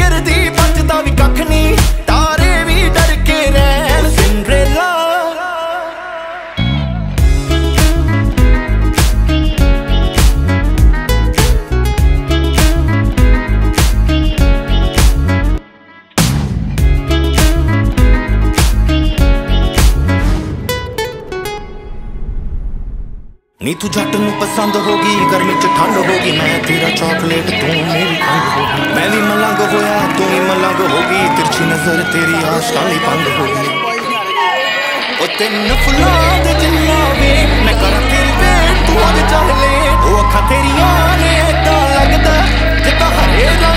कर दी ਨੀ ਤੂੰ ਜੱਟ ਨੂੰ ਪਸੰਦ ਹੋਗੀ, ਗਰਮੀ ਚ ਠੰਡ ਹੋਗੀ। ਮੈਂ ਤੇਰਾ ਚਾਕਲੇਟ ਤੂੰ ਮੇਰੀ ਅੰਗ ਹੋਗੀ। ਮੈਂ ਵੀ ਮਲੰਗ ਹੋਇਆ, ਤੂੰ ਵੀ ਮਲੰਗ ਹੋਗੀ। ਤਿਰਛੀ ਨਜ਼ਰ ਤੇਰੀ ਆਸ਼ਕਾਂ ਹੀ ਬੰਦ ਹੋਗੀ। ਉਹ ਤੈਨੂੰ ਫੁੱਲਾਂ ਜਿੰਨਾ ਵੀ ਮੈਂ ਕਰਾਂ ਤੇਰੀ ਵੇਟ ਤੂੰ ਅੱਜ ਚਾਹ ਲੈ। ਉਹ ਅੱਖਾਂ ਤੇਰੀਆਂ ਨੇ ਤਾਂ ਲੱਗਦਾ ਜਿੱਦਾਂ ਹਰੇ ਦਾ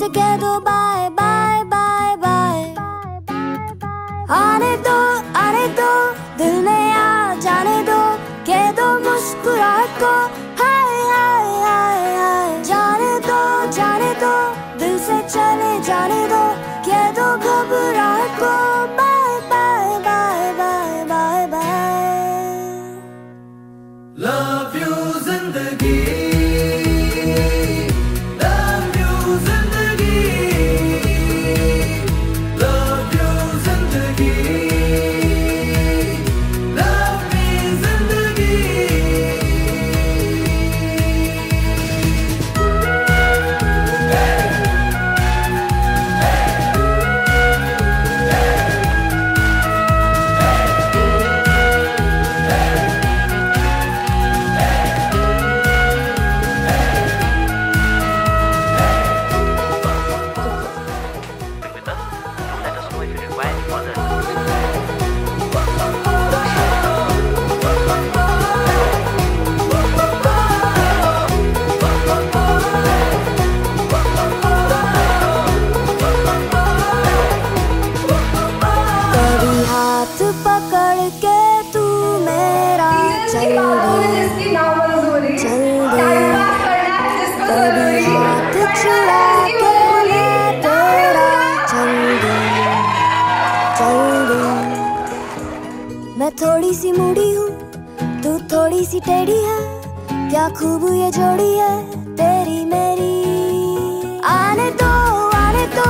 उसे कह दो बाय बाय बाय बाय आने दो आने दो दिल में आ जाने दो कह दो मुस्कुराहट को हाय हाय हाय हाय जाने दो जाने दो दिल से चले जाने दो कह दो घबराहट को बाय बाय मैं थोड़ी सी मूडी हूँ तू थोड़ी सी टेढ़ी है क्या खूब ये जोड़ी है तेरी मेरी आने दो आने दो